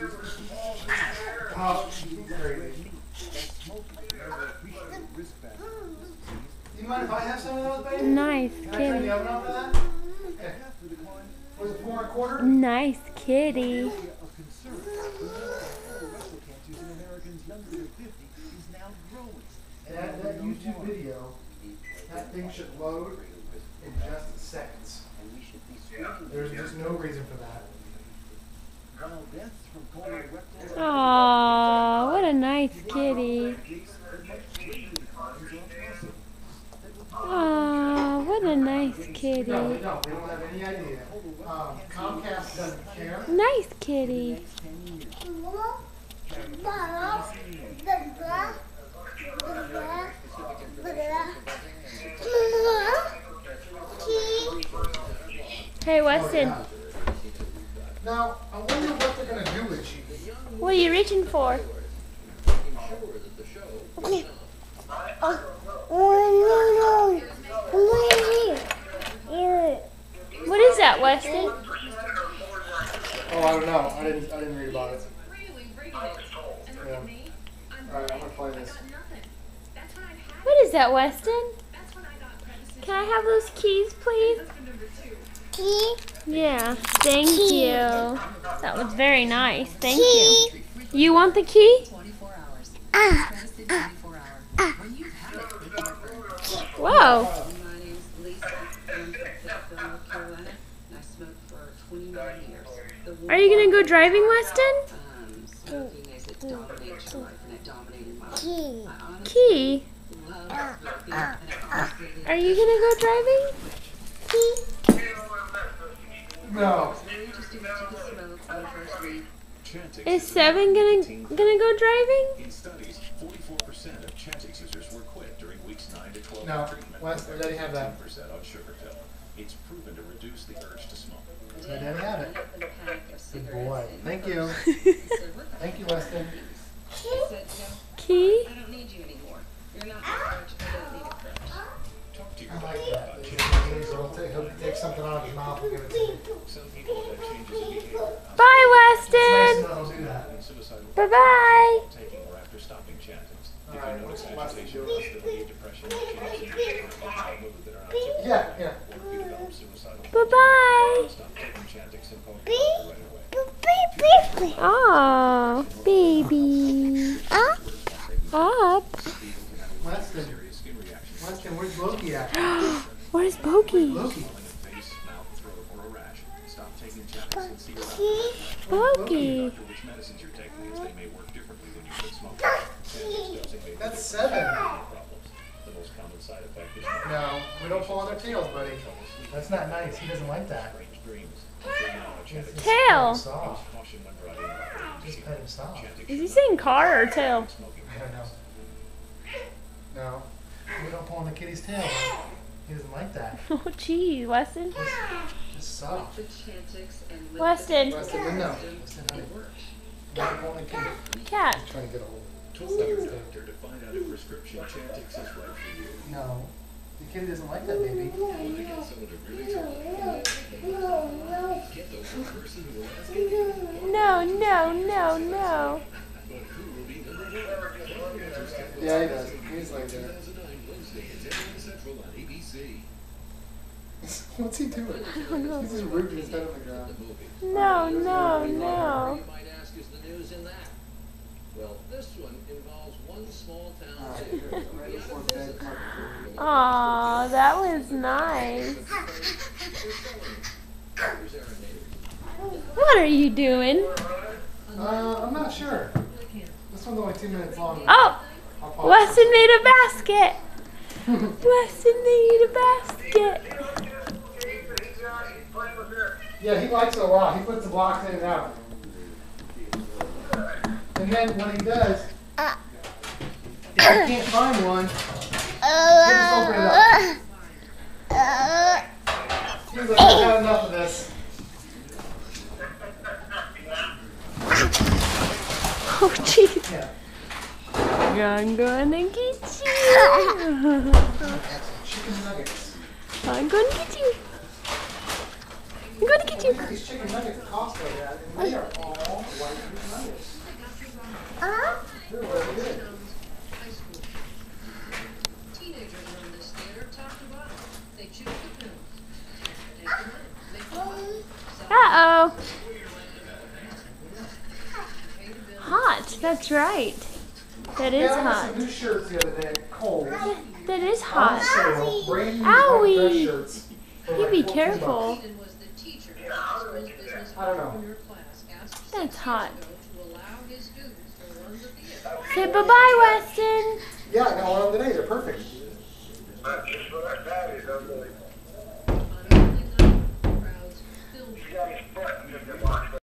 You mind if I have some of those, baby? Nice Can I turn kitty. the oven off for that? Okay. Was it four and a quarter? Nice kitty. That, that YouTube video, that thing should load in just seconds. There's just no reason for that. Aww, what a nice kitty. Aww, what a nice kitty. Nice kitty. Hey, Weston. Now, I wonder what they're gonna do with you. what are you reaching for? What is that, Weston? Oh, I don't know. I didn't. I didn't read about it. Yeah. All right, I'm gonna play this. What is that, Weston? Can I have those keys, please? Yeah, thank you. That was very nice. Thank you. You want the key? 24 hours. Courtesy 24 hour. When you have it, you can purchase. Whoa. Lisa. I'm from Fayetteville, North Carolina, I smoked for 29 years. Are you gonna go driving, Weston? Um, smoking as it dominates your life, and it dominated my life. I honestly Key. love smoking, and I honestly did Are you gonna go driving? No. really just to get to the smoke for the first week. Is Seven gonna gonna go driving? In studies, 44% of Chantix users were quit during weeks 9 to 12 No. of treatment. Wes, let Daddy have that. 10% on sugar pill. It's proven to reduce the urge to smoke. Let Daddy have it. Open a pack of Good boy. Thank you. I said, "What the Thank you, Weston. are these?" I said, "No, Key? Bye bye. taking or after stopping Chantix. If you notice agitation, doing? instability, depression, changes in behavior, or mood that are not typical, Yeah, yeah. or if you develop suicidal Bye bye. stop taking Chantix and call your doctor right away. Oh, baby. Up. Weston. Serious skin reactions. Weston, where's Loki at? What is Pokey? Loki. Swelling of face, mouth, throat, or a rash. Stop taking Chantix and see your doctor. Pokey. Doctor, which medicines you're taking as they may work differently when you quit smoking. Chantix dosing may That's seven. problems. The most common side effect is No, we don't pull on their tails, buddy. That's not nice. He doesn't like that. strange dreams. Taking on a Chantix Just Tail. pet caution when driving. Just pet him soft. Chantix Is he saying car or tail? smoking. I don't know. No. We don't pull on the kitty's tail. buddy. He doesn't like that. Oh, geez, Weston. Just soft. The Chantix and with Weston. Weston, no. the Weston, it honey. works. Don't pull on the Trying to get a hold. Talk to your doctor to find out if prescription Chantix is right for you. No. The kitty doesn't like that, baby. Want to get someone to really tell you. Get the one person who will ask you, No, no, no, no. but who will be number one? Yeah, he does. He's like that. 2009 Wednesday at 10 Central on ABC. What's he doing? He's just rooting his head on the ground. The. No, no, no. You ask, is the news in that? Well, this one involves one small town Alright. theater. Right before bed, come up. Aw, that was nice. Here's Aaron Nader. What are you doing? Uh, I'm not sure. This one's only two minutes long. Oh, Weston made a basket. Weston made a basket. Yeah, he likes it a lot. He puts the blocks in and out. And then when he does, uh, if he can't find one, he'll just open it up. He's like, I've had enough of this. Oh, jeez. Yeah. I'm gonna get you. Chicken nuggets. I'm gonna get you. I'm going to get you. these chicken nuggets at Costco, Dad, and they are all white nuggets. They're really good. Teenagers run this theater top to bottom. They choose the films. Take the money, make the money, Uh oh. pay the bill. Hot. That's right. That is Yeah, hot. new shirts the other day, cold. That is hot. sale, brand new white dress Owie. You like be 14 careful. I don't know. entrepreneur class. Asked That's hot. years ago to allow his students to run the theater. Say bye bye, Weston. Yeah, I got one of them today. They're perfect.